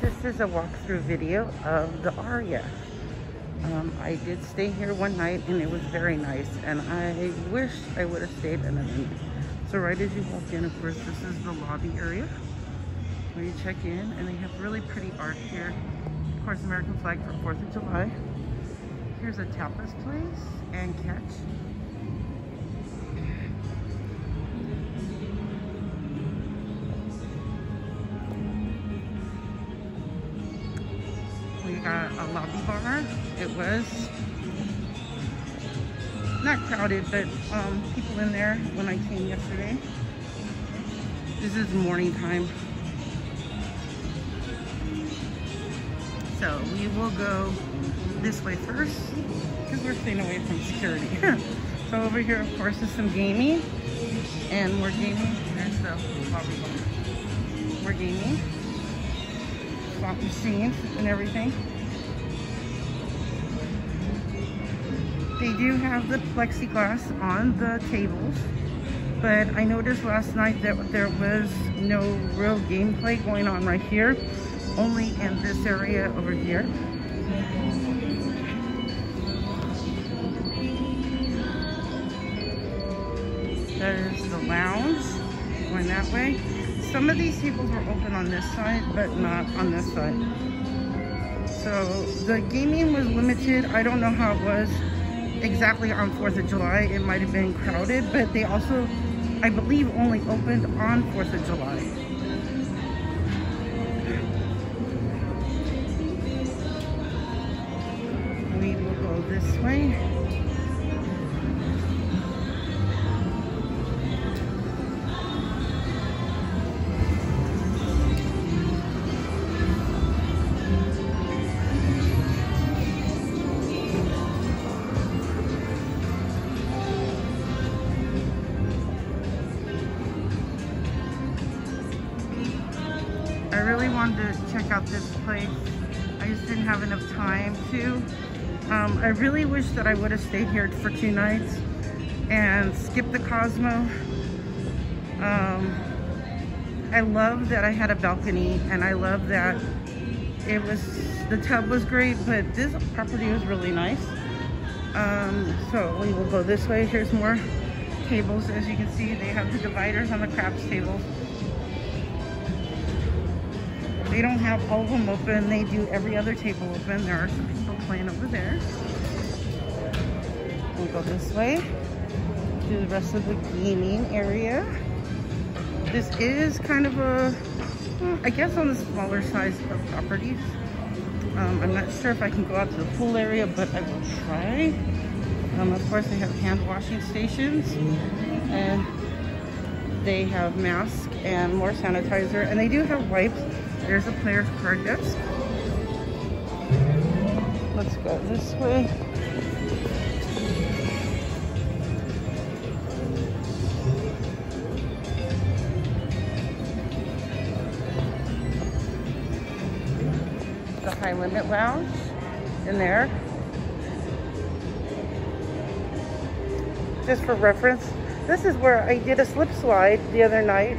This is a walkthrough video of the Aria. Um, I did stay here one night and it was very nice and I wish I would have stayed another night. So right as you walk in, of course, this is the lobby area where you check in and they have really pretty art here. Of course, American flag for 4th of July. Here's a tapas place and catch. Got a lobby bar. It was not crowded, but um, people in there when I came yesterday. This is morning time. So we will go this way first because we're staying away from security. so over here, of course, is some gaming and more gaming. There's the lobby bar. More gaming. Slot machines and everything. They do have the plexiglass on the tables, but I noticed last night that there was no real gameplay going on right here, only in this area over here. There's the lounge going that way. Some of these tables were open on this side, but not on this side. So the gaming was limited. I don't know how it was exactly on 4th of July. It might have been crowded, but they also, I believe, only opened on 4th of July. We will go this way. Check out this place. I just didn't have enough time to. Um, I really wish that I would have stayed here for two nights and skipped the Cosmo. Um, I love that I had a balcony and I love that it was, the tub was great, but this property was really nice. Um, so we will go this way. Here's more tables. As you can see, they have the dividers on the craps tables. They don't have all of them open. They do every other table open. There are some people playing over there. We'll go this way to the rest of the gaming area. This is kind of a, well, I guess on the smaller size of properties. Um, I'm not sure if I can go out to the pool area, but I will try. Um, of course, they have hand washing stations and they have masks and more sanitizer and they do have wipes there's a player's card desk. Let's go this way. The High Limit Lounge in there. Just for reference, this is where I did a slip slide the other night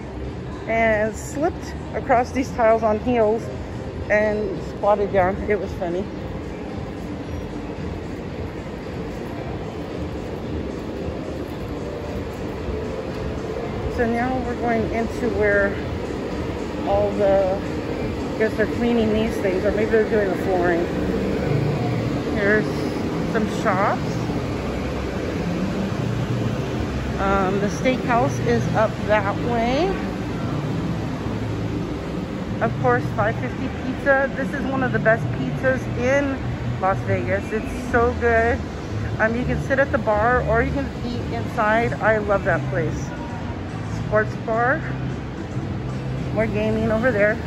and slipped across these tiles on heels and squatted down. It was funny. So now we're going into where all the, I guess they're cleaning these things or maybe they're doing the flooring. Here's some shops. Um, the steakhouse is up that way. Of course, 550 Pizza. This is one of the best pizzas in Las Vegas. It's so good. Um, you can sit at the bar or you can eat inside. I love that place. Sports bar. More gaming over there.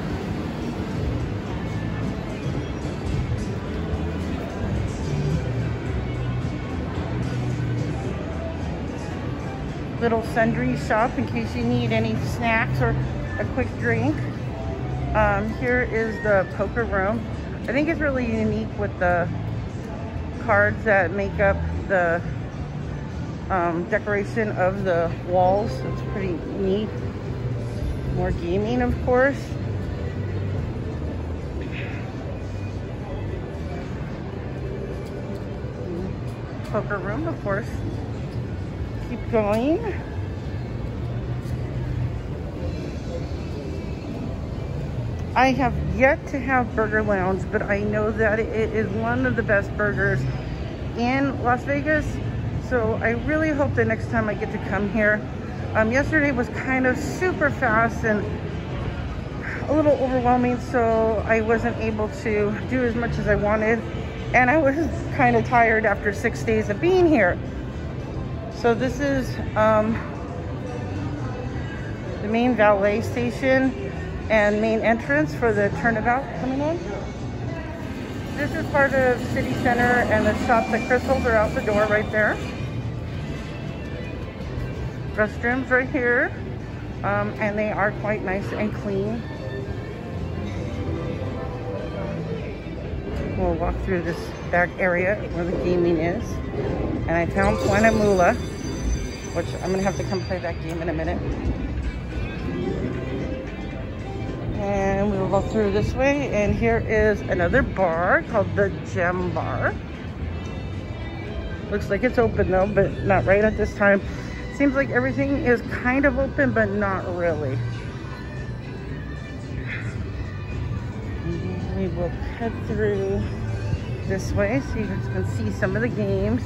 Little sundry shop in case you need any snacks or a quick drink. Um, here is the poker room. I think it's really unique with the cards that make up the um, decoration of the walls. It's pretty neat. More gaming, of course. Poker room, of course. Keep going. I have yet to have Burger Lounge, but I know that it is one of the best burgers in Las Vegas. So I really hope the next time I get to come here. Um, yesterday was kind of super fast and a little overwhelming, so I wasn't able to do as much as I wanted. And I was kind of tired after six days of being here. So this is um, the main valet station and main entrance for the turnabout coming in. This is part of City Center and the shops at Crystals are out the door right there. Restrooms right here. Um, and they are quite nice and clean. We'll walk through this back area where the gaming is. And I found Planet Moolah, which I'm gonna have to come play that game in a minute. And we will go through this way. And here is another bar called the Gem Bar. Looks like it's open though, but not right at this time. Seems like everything is kind of open, but not really. We will head through this way so you guys can see some of the games.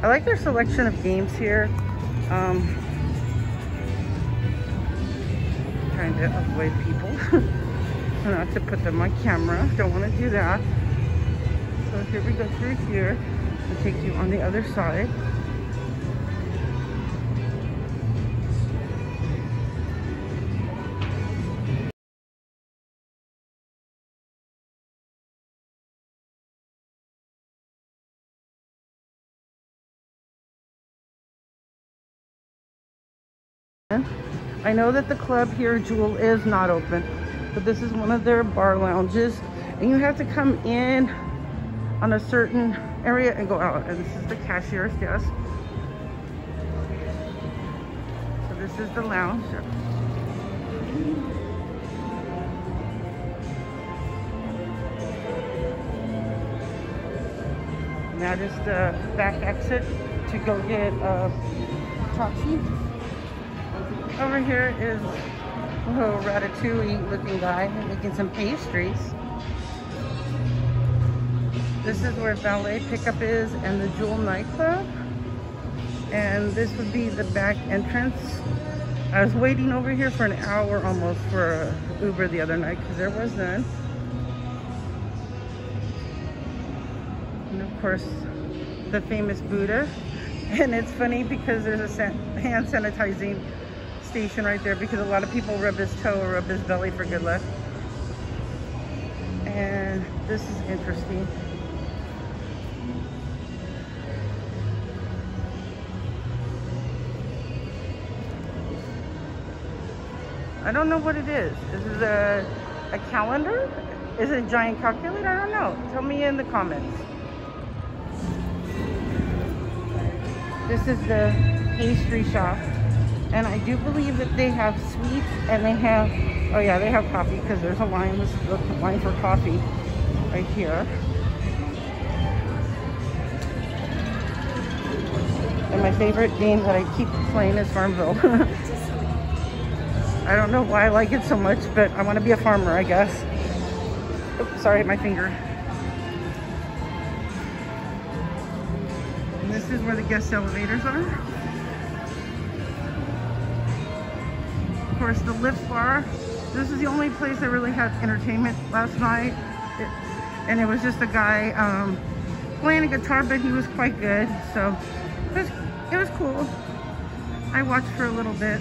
I like their selection of games here. Um, trying to avoid people. I'm not to put them on camera. Don't want to do that. So here we go through here. I'll take you on the other side. I know that the club here, Jewel, is not open, but this is one of their bar lounges. And you have to come in on a certain area and go out. And this is the cashier's desk. So this is the lounge. Now just the back exit to go get uh, a taxi. Over here is a little ratatouille looking guy making some pastries. This is where valet pickup is and the Jewel nightclub. And this would be the back entrance. I was waiting over here for an hour almost for Uber the other night because there was none. And of course, the famous Buddha. And it's funny because there's a hand sanitizing station right there because a lot of people rub his toe or rub his belly for good luck. And this is interesting. I don't know what it is. This is it a, a calendar? Is it a giant calculator? I don't know. Tell me in the comments. This is the pastry shop and I do believe that they have sweets and they have, oh yeah, they have coffee because there's a line, this is a line for coffee right here. And my favorite game that I keep playing is Farmville. I don't know why I like it so much, but I want to be a farmer, I guess. Oops, sorry, my finger. And this is where the guest elevators are. Course, the Lift Bar. This is the only place that really had entertainment last night. It, and it was just a guy um, playing a guitar, but he was quite good. So it was, it was cool. I watched for a little bit.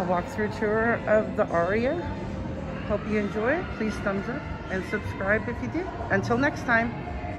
A walkthrough tour of the Aria. Hope you enjoy. Please thumbs up and subscribe if you do. Until next time.